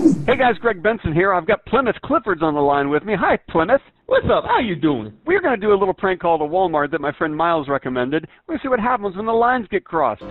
Hey guys, Greg Benson here. I've got Plymouth Clifford's on the line with me. Hi, Plymouth. What's up? How you doing? We're going to do a little prank call to Walmart that my friend Miles recommended. We're going to see what happens when the lines get crossed.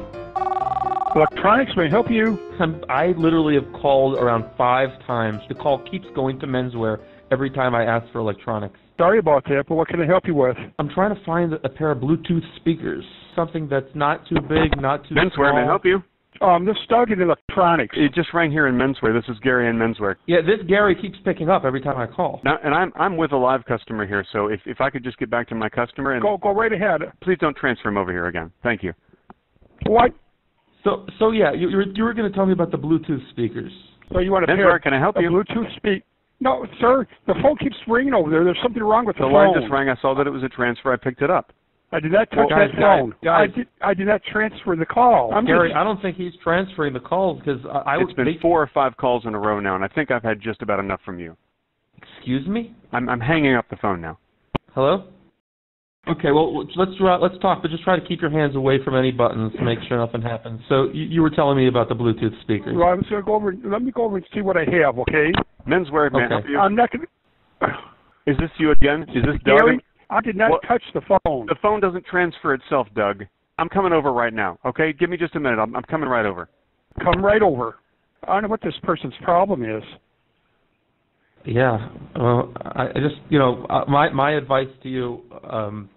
Electronics may help you. I'm, I literally have called around five times. The call keeps going to menswear every time I ask for electronics. Sorry about that, but what can I help you with? I'm trying to find a pair of Bluetooth speakers, something that's not too big, not too Menswear small. may help you. Um, this started electronics. It just rang here in Menswear. This is Gary in Menswear. Yeah, this Gary keeps picking up every time I call. Now, and I'm I'm with a live customer here, so if if I could just get back to my customer and Go go right ahead. please don't transfer him over here again. Thank you. What? So, so yeah, you, you were, you were going to tell me about the Bluetooth speakers. So you want to Menswear, can I help you? Bluetooth speak? No, sir. The phone keeps ringing over there. There's something wrong with the, The phone. line just rang. I saw that it was a transfer. I picked it up. I did not touch Well, guys, that phone. guys, I did. I did not transfer the call. I'm Gary, just, I don't think he's transferring the calls because I, I It's would. been they- four or five calls in a row now, and I think I've had just about enough from you. Excuse me. I'm I'm hanging up the phone now. Hello. Okay, well let's let's talk, but just try to keep your hands away from any buttons to make sure nothing happens. So you, you were telling me about the Bluetooth speaker. well, I was going to go over. Let me go over and see what I have. Okay. Menswear, may I Okay. I'm not going to. Is this you again? Is this Doug? Gary, I did not What- touch the phone. The phone doesn't transfer itself, Doug. I'm coming over right now. Okay, give me just a minute. I'm I'm coming right over. Come right over. I don't know what this person's problem is. Yeah. Well, I, I just you know uh, my my advice to you. Um,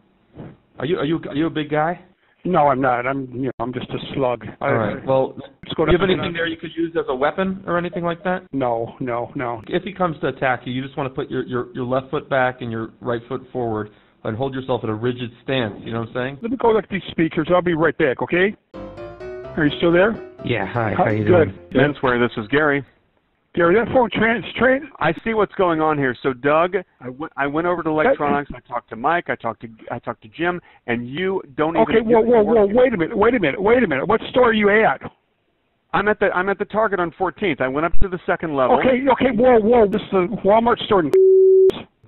are you are you are you a big guy? No, I'm not. I'm you know I'm just a slug. I- All right. Well, Let's go do you have anything there you could use as a weapon or anything like that? No, no, no. If he comes to attack you, you just want to put your your your left foot back and your right foot forward and hold yourself in a rigid stance. You know what I'm saying? Let me go look at these speakers. I'll be right back. Okay? Are you still there? Yeah. Hi. How you Good. doing? Menswear, this is Gary. Gary, that phone trans trans. I see what's going on here. So, Doug, I went I went over to electronics. I talked to Mike. I talked to I talked to Jim, and you don't even. Okay, whoa, whoa, whoa! Wait a minute, wait a minute, wait a minute. What store are you at? I'm at the I'm at the Target on 14th. I went up to the second level. Okay, okay, whoa, whoa! This is the Walmart store. In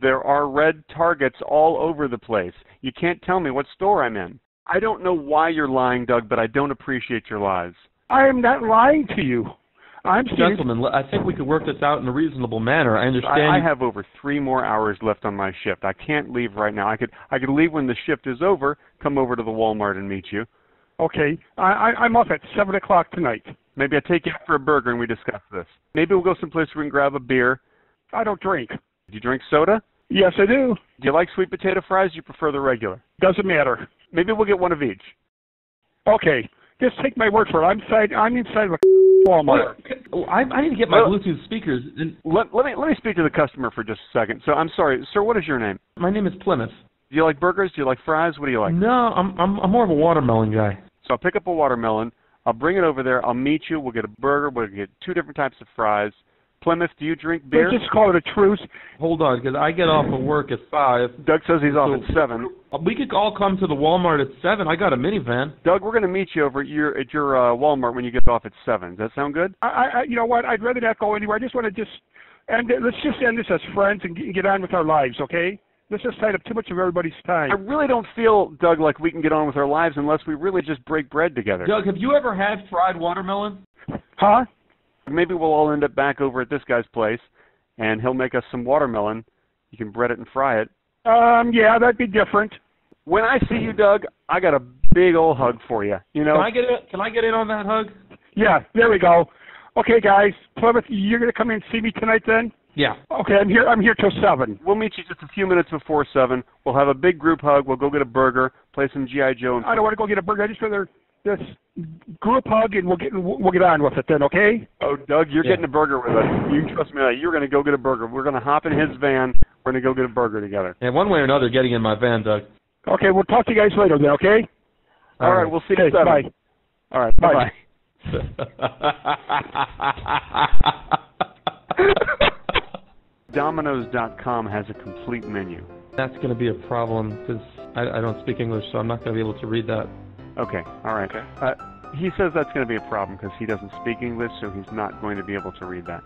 There are red targets all over the place. You can't tell me what store I'm in. I don't know why you're lying, Doug, but I don't appreciate your lies. I am not lying to you. I'm serious. Gentlemen, l- I I think we could work this out in a reasonable manner. I understand. I, I have over three more hours left on my shift. I can't leave right now. I could I could leave when the shift is over, come over to the Walmart and meet you. Okay, I, I I'm off at seven o'clock tonight. Maybe I take you out for a burger and we discuss this. Maybe we'll go someplace where we can grab a beer. I don't drink. Do you drink soda? Yes, I do. Do you like sweet potato fries? Do you prefer the regular? Doesn't matter. Maybe we'll get one of each. Okay, just take my word for it. I'm inside. I'm inside of a Walmart. Oh, I, I need to get my Well- Bluetooth speakers. And Let, let me let me speak to the customer for just a second. So I'm sorry, sir. What is your name? my name is Plymouth. Do you like burgers? Do you like fries? What do you like? No, I'm I'm I'm more of a watermelon guy. So I'll pick up a watermelon. I'll bring it over there. I'll meet you. We'll get a burger. We'll get two different types of fries. Plymouth, do you drink beer? Let's just call it a truce. Hold on, because I get off of work at five. Doug says he's off at seven. We could all come to the Walmart at seven. I got a minivan. Doug, we're going to meet you over at your at your uh, Walmart when you get off at seven. Does that sound good? I, I, I- you know what? I'd rather not go anywhere. I just want to just end. it- Let's just end this as friends and get, get on with our lives, okay? Let's just tie up too much of everybody's time. I really don't feel, Doug, like we can get on with our lives unless we really just break bread together. Doug, have you ever had fried watermelon? Huh? Maybe we'll all end up back over at this guy's place, and he'll make us some watermelon. You can bread it and fry it. Um, yeah, that'd be different. When I see you, Doug, I got a big old hug for you. You know, Can I get in, Can I get in on that hug? Yeah, there we go. Okay, guys, Plymouth, you're gonna come in and see me tonight then? Yeah. Okay, I'm here. I'm here till seven. we'll meet you just a few minutes before seven. We'll have a big group hug. We'll go get a burger, play some GI Joe, and I don't want to go get a burger. I just rather this group hug and we'll get we'll get on with it then. Okay? Oh, Doug, you're Yeah. getting a burger with us. You can trust me. You're going to go get a burger. We're going to hop in his van. We're going to go get a burger together. And one way or another, getting in my van, Doug. Okay, we'll talk to you guys later then. Okay? All right, we'll see you Okay, at seven. bye. All right, Bye. bye-bye. Domino's.com has a complete menu. That's going to be a problem because I, I don't speak English, so I'm not going to be able to read that. Okay, all right. Uh, he says that's going to be a problem because he doesn't speak English, so he's not going to be able to read that.